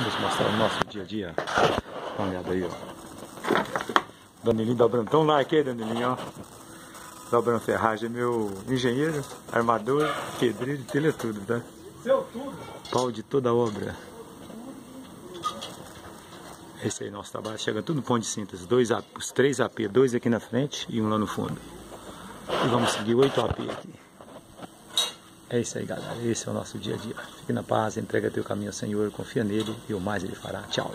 Vamos mostrar o nosso dia a dia. Dá uma olhada aí, ó. Danilinho dobrando. Então like aí, Danilinho, ó. Dobrando ferragem, é meu engenheiro, armador, pedreiro, telha tudo, tá? Seu tudo. Pau de toda obra. Esse aí é nosso trabalho. Chega tudo no ponto de síntese. Dois, os três AP, dois aqui na frente e um lá no fundo. E vamos seguir oito AP aqui. É isso aí, galera. Esse é o nosso dia a dia. Fique na paz, entrega teu caminho ao Senhor, confia nele e o mais ele fará. Tchau.